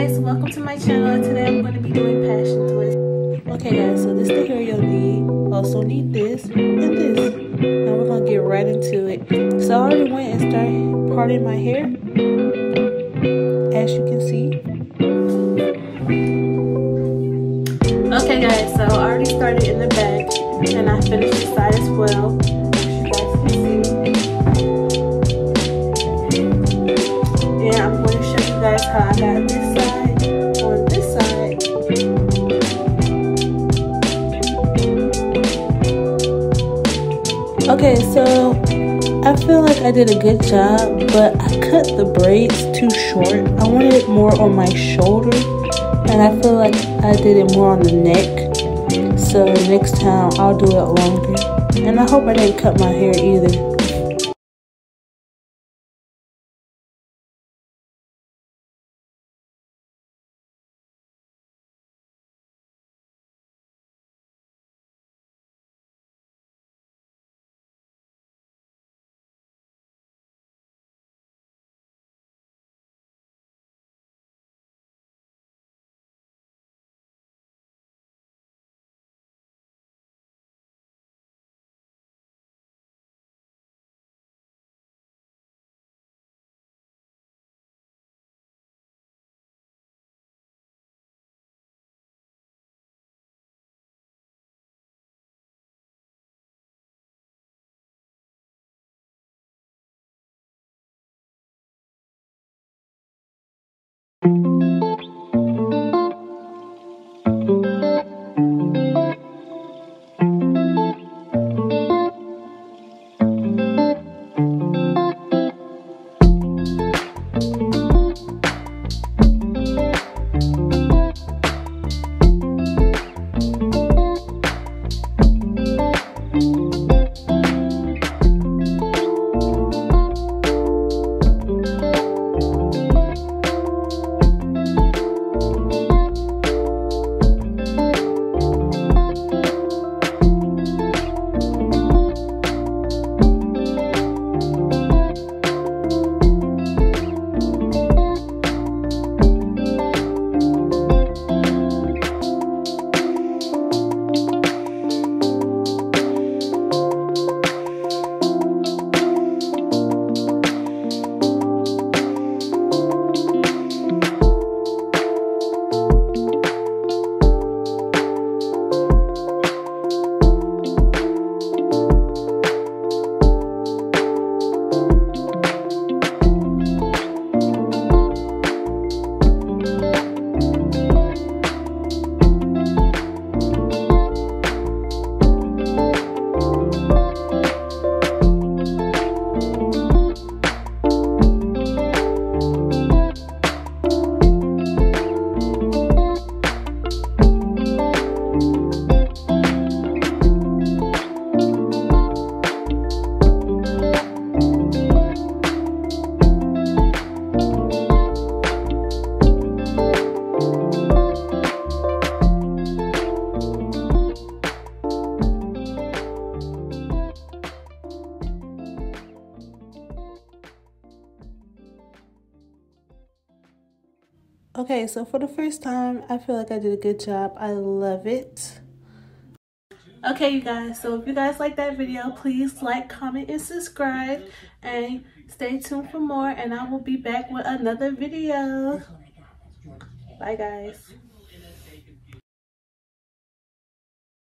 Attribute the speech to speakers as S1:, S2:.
S1: guys, welcome to my channel. Today I'm going to be doing passion twist. Okay guys, so this is the hair you'll need. Also need this and this. And we're going to get right into it. So I already went and started parting my hair. As you can see. Okay guys, so I already started in the back. And I finished the side as well. Yeah, I'm going to show you guys how I got this Okay, so I feel like I did a good job, but I cut the braids too short. I wanted it more on my shoulder, and I feel like I did it more on the neck. So next time I'll do it longer. And I hope I didn't cut my hair either. Okay, so for the first time, I feel like I did a good job. I love it. Okay, you guys, so if you guys like that video, please like, comment, and subscribe. And stay tuned for more, and I will be back with another video. Bye, guys.